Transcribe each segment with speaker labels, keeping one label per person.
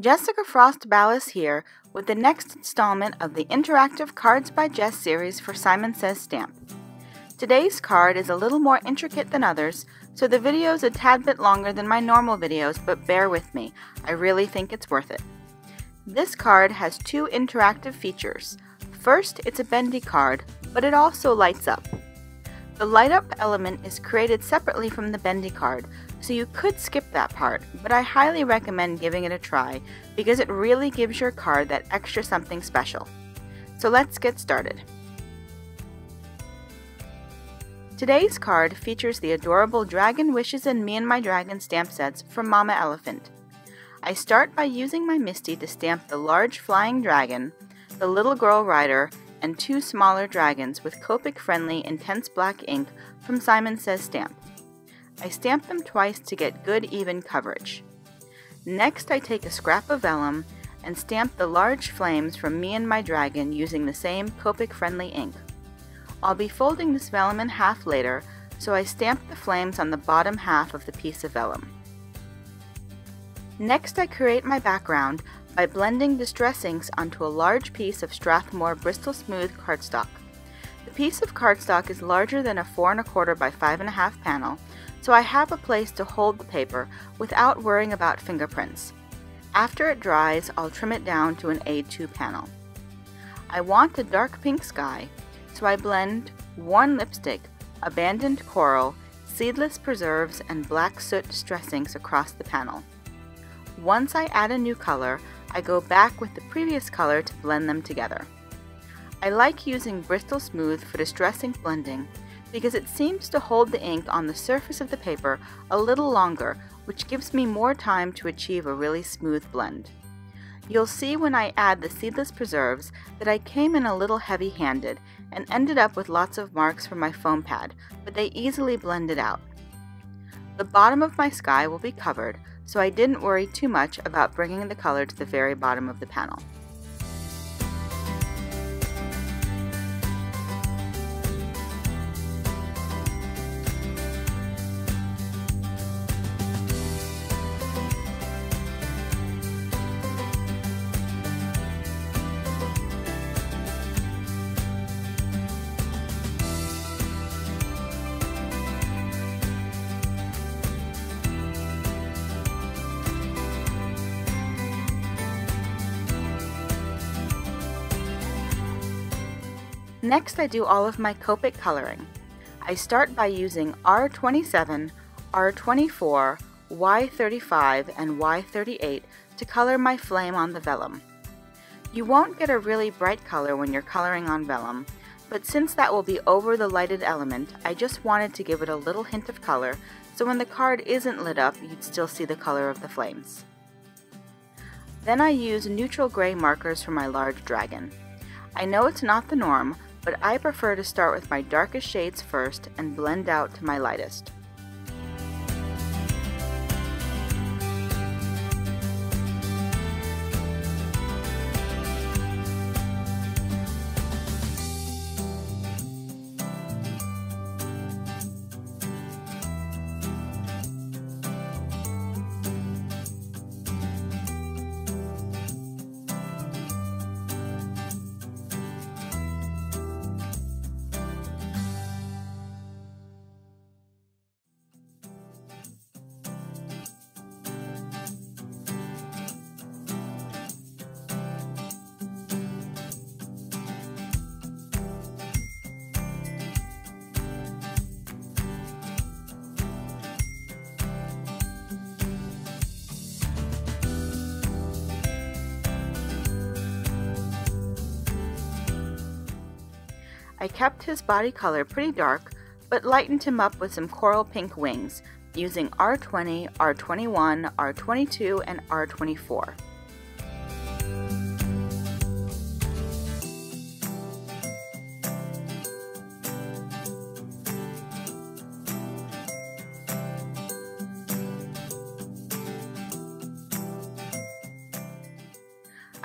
Speaker 1: Jessica Frost Ballas here with the next installment of the Interactive Cards by Jess series for Simon Says Stamp. Today's card is a little more intricate than others, so the video is a tad bit longer than my normal videos, but bear with me, I really think it's worth it. This card has two interactive features. First, it's a bendy card, but it also lights up. The light up element is created separately from the bendy card, so you could skip that part, but I highly recommend giving it a try because it really gives your card that extra something special. So let's get started. Today's card features the adorable Dragon Wishes and Me and My Dragon stamp sets from Mama Elephant. I start by using my MISTI to stamp the large flying dragon, the little girl rider, and two smaller dragons with Copic friendly intense black ink from Simon Says Stamp. I stamp them twice to get good even coverage. Next I take a scrap of vellum and stamp the large flames from me and my dragon using the same Copic friendly ink. I'll be folding this vellum in half later, so I stamp the flames on the bottom half of the piece of vellum. Next I create my background by blending Distress inks onto a large piece of Strathmore Bristol Smooth cardstock. The piece of cardstock is larger than a 4 and a quarter by 5 and a half panel, so I have a place to hold the paper without worrying about fingerprints. After it dries, I'll trim it down to an A2 panel. I want a dark pink sky, so I blend worn lipstick, abandoned coral, seedless preserves, and black soot distress inks across the panel. Once I add a new color, I go back with the previous color to blend them together. I like using Bristol Smooth for distressing blending because it seems to hold the ink on the surface of the paper a little longer, which gives me more time to achieve a really smooth blend. You'll see when I add the seedless preserves that I came in a little heavy-handed and ended up with lots of marks from my foam pad, but they easily blended out. The bottom of my sky will be covered, so I didn't worry too much about bringing the color to the very bottom of the panel. Next I do all of my Copic coloring. I start by using R27, R24, Y35, and Y38 to color my flame on the vellum. You won't get a really bright color when you're coloring on vellum, but since that will be over the lighted element, I just wanted to give it a little hint of color so when the card isn't lit up, you'd still see the color of the flames. Then I use neutral gray markers for my large dragon. I know it's not the norm, but I prefer to start with my darkest shades first and blend out to my lightest. I kept his body color pretty dark, but lightened him up with some coral pink wings, using R20, R21, R22, and R24.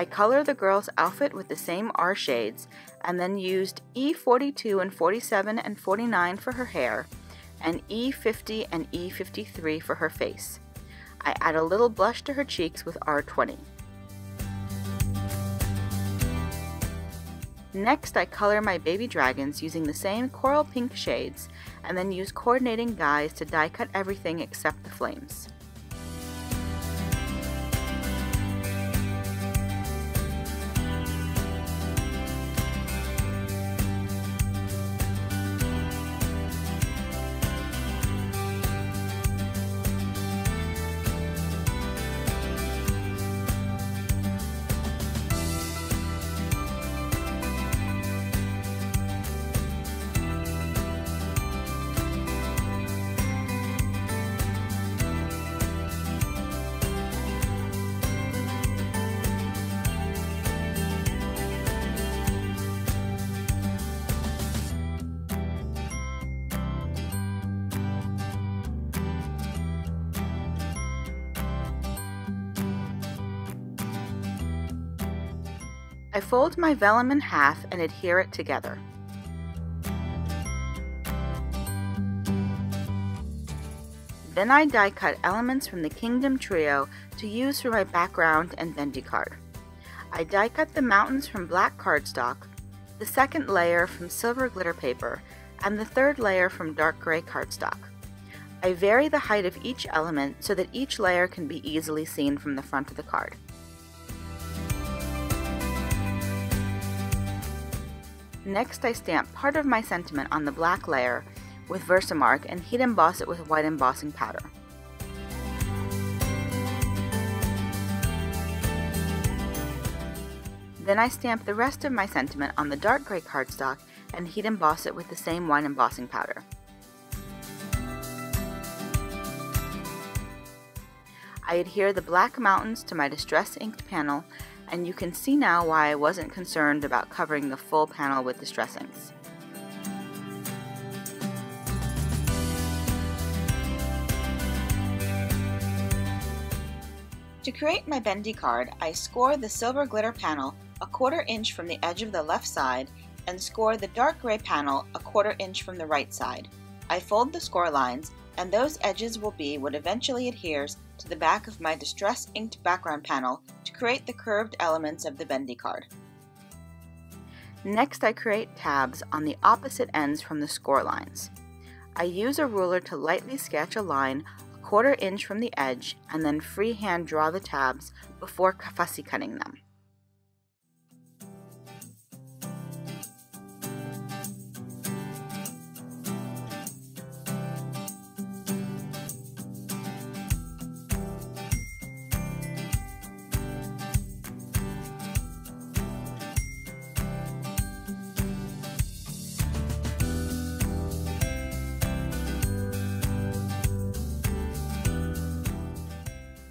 Speaker 1: I color the girl's outfit with the same R shades and then used E42 and 47 and 49 for her hair, and E50 and E53 for her face. I add a little blush to her cheeks with R20. Next, I color my baby dragons using the same coral pink shades, and then use coordinating dies to die cut everything except the flames. Fold my vellum in half and adhere it together. Then I die cut elements from the Kingdom Trio to use for my background and bendy card. I die cut the mountains from black cardstock, the second layer from silver glitter paper, and the third layer from dark gray cardstock. I vary the height of each element so that each layer can be easily seen from the front of the card. Next I stamp part of my sentiment on the black layer with Versamark and heat emboss it with white embossing powder. Then I stamp the rest of my sentiment on the dark gray cardstock and heat emboss it with the same white embossing powder. I adhere the black mountains to my distress inked panel and you can see now why I wasn't concerned about covering the full panel with distress inks. To create my bendy card, I score the silver glitter panel a quarter inch from the edge of the left side and score the dark gray panel a quarter inch from the right side. I fold the score lines and those edges will be what eventually adheres to the back of my Distress Inked background panel create the curved elements of the bendy card. Next I create tabs on the opposite ends from the score lines. I use a ruler to lightly sketch a line a quarter inch from the edge and then freehand draw the tabs before fussy cutting them.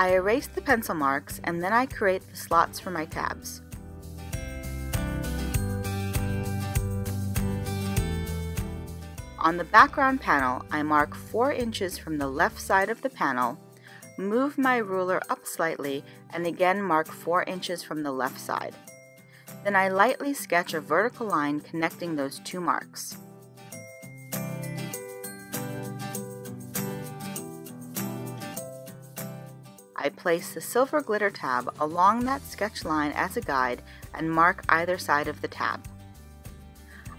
Speaker 1: I erase the pencil marks and then I create the slots for my tabs. On the background panel, I mark 4 inches from the left side of the panel, move my ruler up slightly, and again mark 4 inches from the left side. Then I lightly sketch a vertical line connecting those two marks. I place the silver glitter tab along that sketch line as a guide and mark either side of the tab.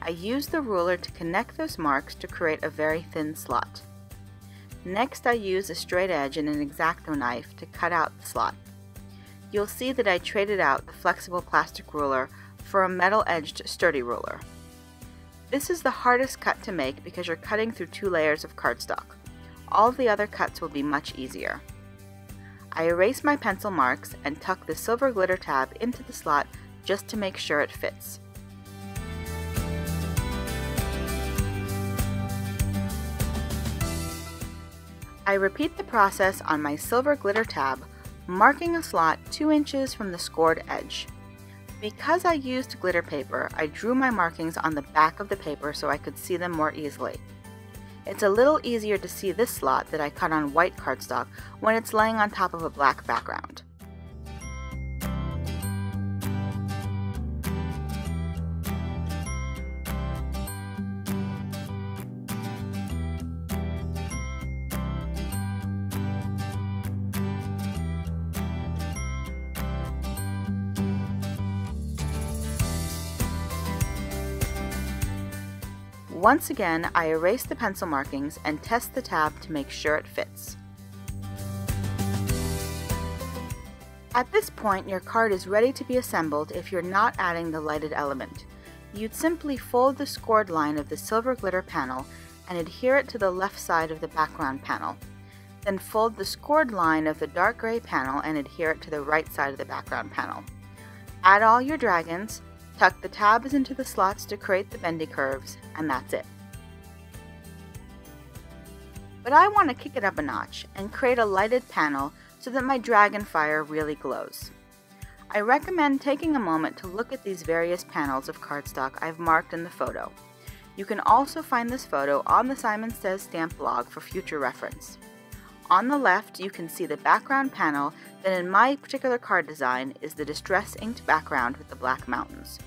Speaker 1: I use the ruler to connect those marks to create a very thin slot. Next I use a straight edge and an X-Acto knife to cut out the slot. You'll see that I traded out the flexible plastic ruler for a metal-edged sturdy ruler. This is the hardest cut to make because you're cutting through two layers of cardstock. All of the other cuts will be much easier. I erase my pencil marks and tuck the silver glitter tab into the slot just to make sure it fits. I repeat the process on my silver glitter tab, marking a slot 2 inches from the scored edge. Because I used glitter paper, I drew my markings on the back of the paper so I could see them more easily. It's a little easier to see this slot that I cut on white cardstock when it's laying on top of a black background. Once again, I erase the pencil markings and test the tab to make sure it fits. At this point, your card is ready to be assembled if you're not adding the lighted element. You'd simply fold the scored line of the silver glitter panel and adhere it to the left side of the background panel. Then fold the scored line of the dark gray panel and adhere it to the right side of the background panel. Add all your dragons, tuck the tabs into the slots to create the bendy curves, and that's it. But I want to kick it up a notch and create a lighted panel so that my dragon fire really glows. I recommend taking a moment to look at these various panels of cardstock I've marked in the photo. You can also find this photo on the Simon Says Stamp blog for future reference. On the left, you can see the background panel that in my particular card design is the distress inked background with the black mountains.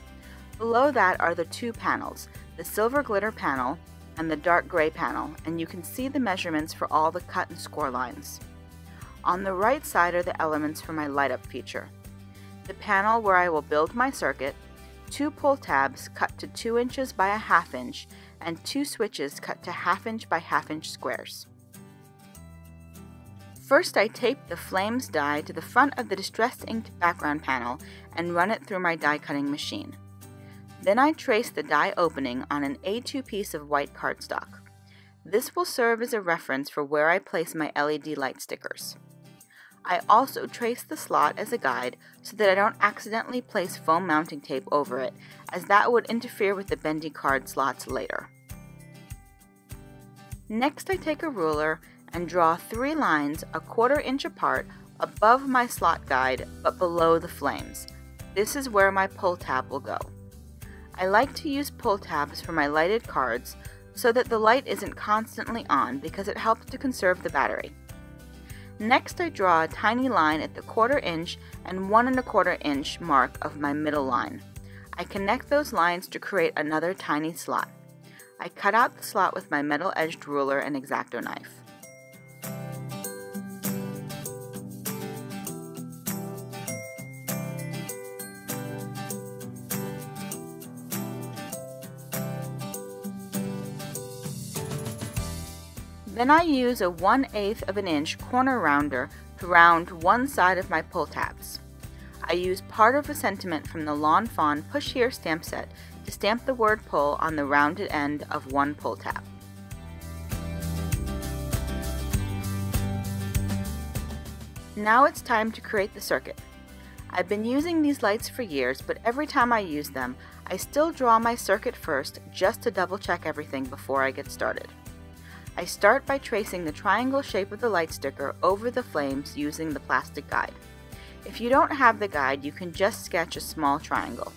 Speaker 1: Below that are the two panels, the silver glitter panel and the dark gray panel, and you can see the measurements for all the cut and score lines. On the right side are the elements for my light up feature. The panel where I will build my circuit, two pull tabs cut to 2 inches by a half inch, and two switches cut to half inch by half inch squares. First I tape the flames die to the front of the distressed inked background panel and run it through my die cutting machine. Then I trace the die opening on an A2 piece of white cardstock. This will serve as a reference for where I place my LED light stickers. I also trace the slot as a guide so that I don't accidentally place foam mounting tape over it, as that would interfere with the bendy card slots later. Next I take a ruler and draw three lines a quarter inch apart above my slot guide but below the flames. This is where my pull tab will go. I like to use pull tabs for my lighted cards so that the light isn't constantly on because it helps to conserve the battery. Next I draw a tiny line at the quarter inch and one and a quarter inch mark of my middle line. I connect those lines to create another tiny slot. I cut out the slot with my metal edged ruler and X-Acto knife. Then I use a 1 8 of an inch corner rounder to round one side of my pull tabs. I use part of a sentiment from the Lawn Fawn Push Here stamp set to stamp the word pull on the rounded end of one pull tab. Now it's time to create the circuit. I've been using these lights for years, but every time I use them, I still draw my circuit first just to double check everything before I get started. I start by tracing the triangle shape of the light sticker over the flames using the plastic guide. If you don't have the guide, you can just sketch a small triangle.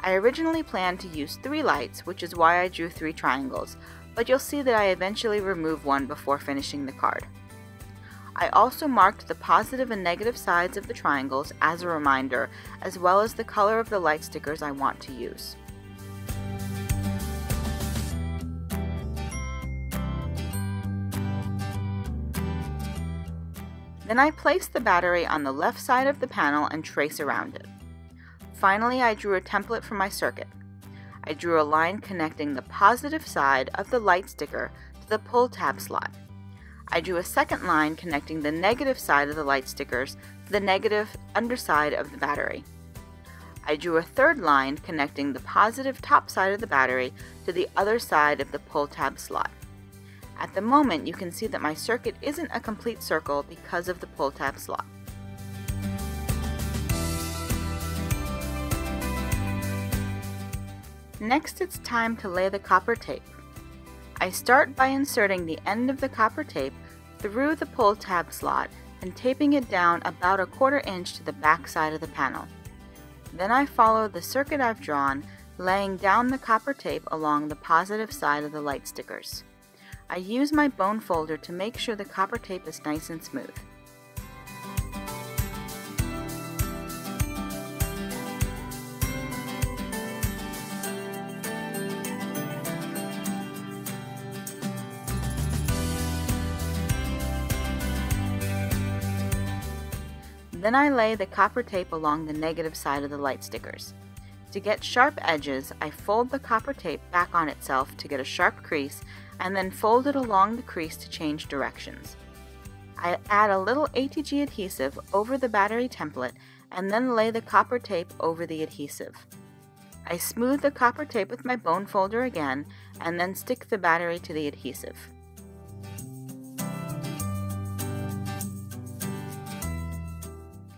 Speaker 1: I originally planned to use three lights, which is why I drew three triangles, but you'll see that I eventually removed one before finishing the card. I also marked the positive and negative sides of the triangles as a reminder, as well as the color of the light stickers I want to use. Then I place the battery on the left side of the panel and trace around it. Finally, I drew a template for my circuit. I drew a line connecting the positive side of the light sticker to the pull tab slot. I drew a second line connecting the negative side of the light stickers to the negative underside of the battery. I drew a third line connecting the positive top side of the battery to the other side of the pull tab slot. At the moment, you can see that my circuit isn't a complete circle because of the pull tab slot. Next, it's time to lay the copper tape. I start by inserting the end of the copper tape through the pull tab slot and taping it down about a quarter inch to the back side of the panel. Then I follow the circuit I've drawn, laying down the copper tape along the positive side of the light stickers. I use my bone folder to make sure the copper tape is nice and smooth. Then I lay the copper tape along the negative side of the light stickers. To get sharp edges, I fold the copper tape back on itself to get a sharp crease and then fold it along the crease to change directions. I add a little ATG adhesive over the battery template and then lay the copper tape over the adhesive. I smooth the copper tape with my bone folder again and then stick the battery to the adhesive.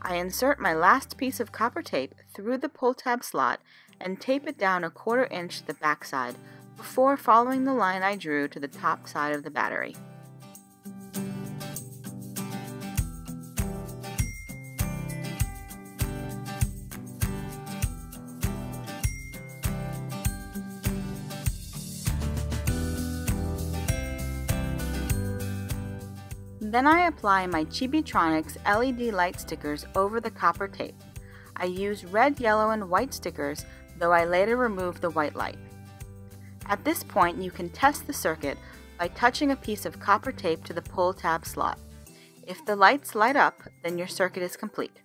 Speaker 1: I insert my last piece of copper tape through the pull tab slot and tape it down a quarter inch to the back side before following the line I drew to the top side of the battery. Then I apply my Chibitronics LED light stickers over the copper tape. I use red, yellow, and white stickers, though I later remove the white light. At this point, you can test the circuit by touching a piece of copper tape to the pull tab slot. If the lights light up, then your circuit is complete.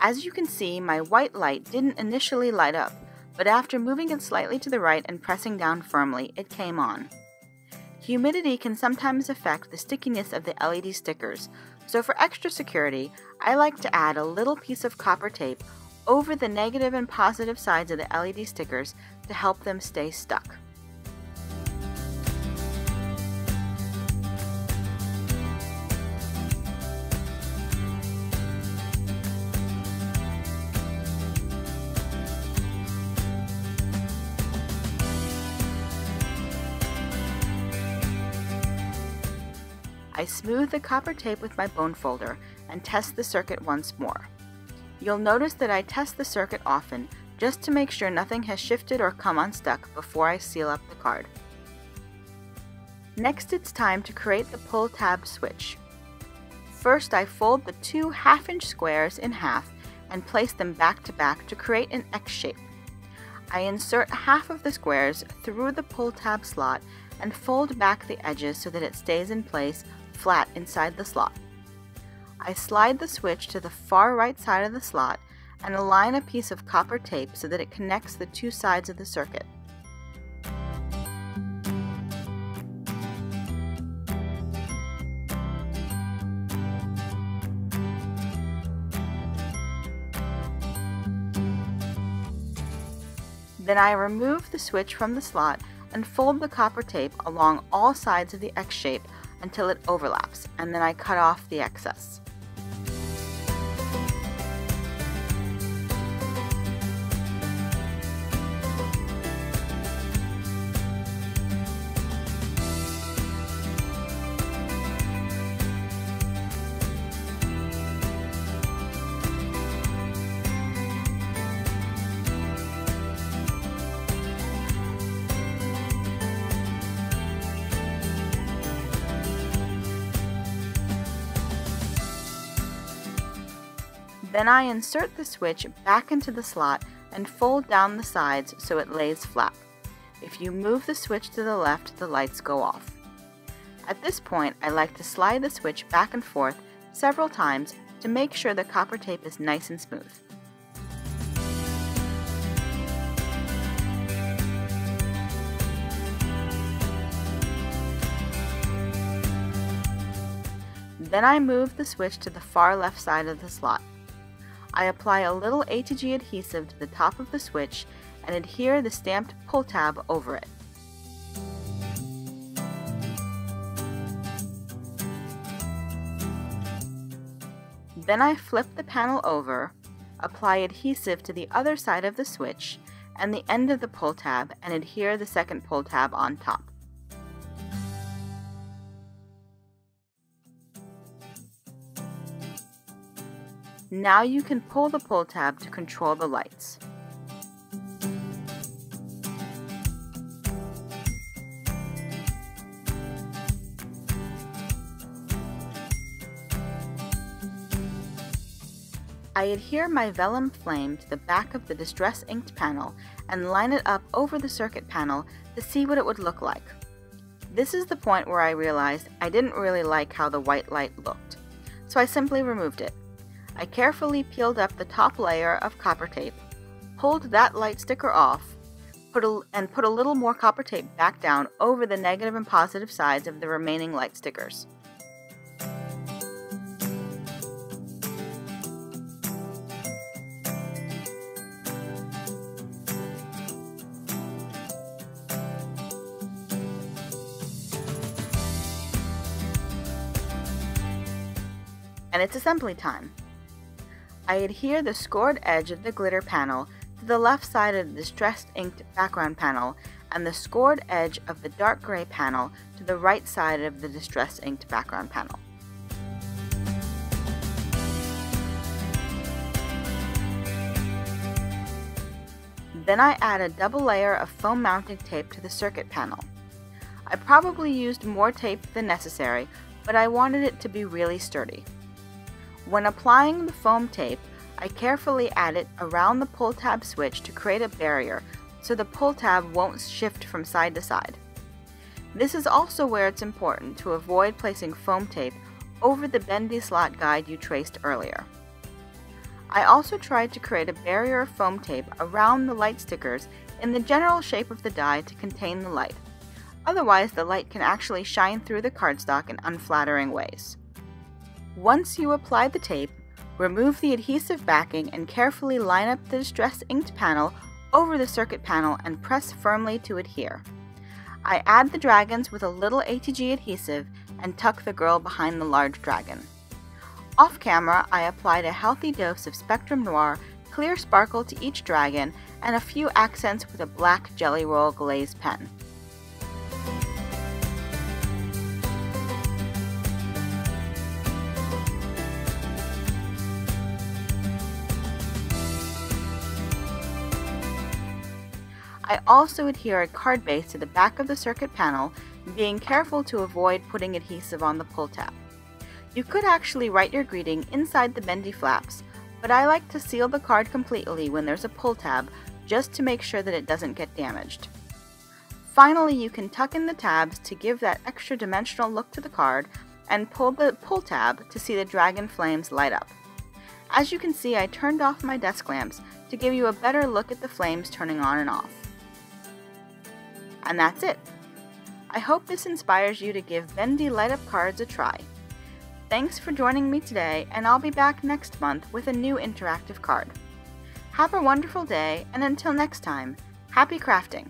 Speaker 1: As you can see, my white light didn't initially light up, but after moving it slightly to the right and pressing down firmly, it came on. Humidity can sometimes affect the stickiness of the LED stickers, so for extra security, I like to add a little piece of copper tape over the negative and positive sides of the LED stickers to help them stay stuck. Smooth the copper tape with my bone folder and test the circuit once more. You'll notice that I test the circuit often just to make sure nothing has shifted or come unstuck before I seal up the card. Next it's time to create the pull tab switch. First I fold the two half inch squares in half and place them back to back to create an X shape. I insert half of the squares through the pull tab slot and fold back the edges so that it stays in place flat inside the slot. I slide the switch to the far right side of the slot and align a piece of copper tape so that it connects the two sides of the circuit. Then I remove the switch from the slot and fold the copper tape along all sides of the X shape until it overlaps, and then I cut off the excess. Then I insert the switch back into the slot and fold down the sides so it lays flat. If you move the switch to the left, the lights go off. At this point, I like to slide the switch back and forth several times to make sure the copper tape is nice and smooth. Then I move the switch to the far left side of the slot. I apply a little ATG adhesive to the top of the switch and adhere the stamped pull tab over it. Then I flip the panel over, apply adhesive to the other side of the switch and the end of the pull tab and adhere the second pull tab on top. Now you can pull the pull tab to control the lights. I adhere my vellum flame to the back of the Distress Inked panel and line it up over the circuit panel to see what it would look like. This is the point where I realized I didn't really like how the white light looked, so I simply removed it. I carefully peeled up the top layer of copper tape, pulled that light sticker off put a, and put a little more copper tape back down over the negative and positive sides of the remaining light stickers. and it's assembly time. I adhere the scored edge of the glitter panel to the left side of the distressed inked background panel and the scored edge of the dark gray panel to the right side of the distressed inked background panel. Then I add a double layer of foam mounting tape to the circuit panel. I probably used more tape than necessary, but I wanted it to be really sturdy. When applying the foam tape, I carefully add it around the pull tab switch to create a barrier so the pull tab won't shift from side to side. This is also where it's important to avoid placing foam tape over the bendy slot guide you traced earlier. I also tried to create a barrier of foam tape around the light stickers in the general shape of the die to contain the light. Otherwise, the light can actually shine through the cardstock in unflattering ways. Once you apply the tape, remove the adhesive backing and carefully line up the distress inked panel over the circuit panel and press firmly to adhere. I add the dragons with a little ATG adhesive and tuck the girl behind the large dragon. Off camera, I applied a healthy dose of Spectrum Noir clear sparkle to each dragon and a few accents with a black Jelly Roll glaze pen. I also adhere a card base to the back of the circuit panel, being careful to avoid putting adhesive on the pull tab. You could actually write your greeting inside the bendy flaps, but I like to seal the card completely when there's a pull tab just to make sure that it doesn't get damaged. Finally, you can tuck in the tabs to give that extra dimensional look to the card and pull the pull tab to see the dragon flames light up. As you can see, I turned off my desk lamps to give you a better look at the flames turning on and off. And that's it. I hope this inspires you to give Bendy Light Up cards a try. Thanks for joining me today, and I'll be back next month with a new interactive card. Have a wonderful day, and until next time, happy crafting!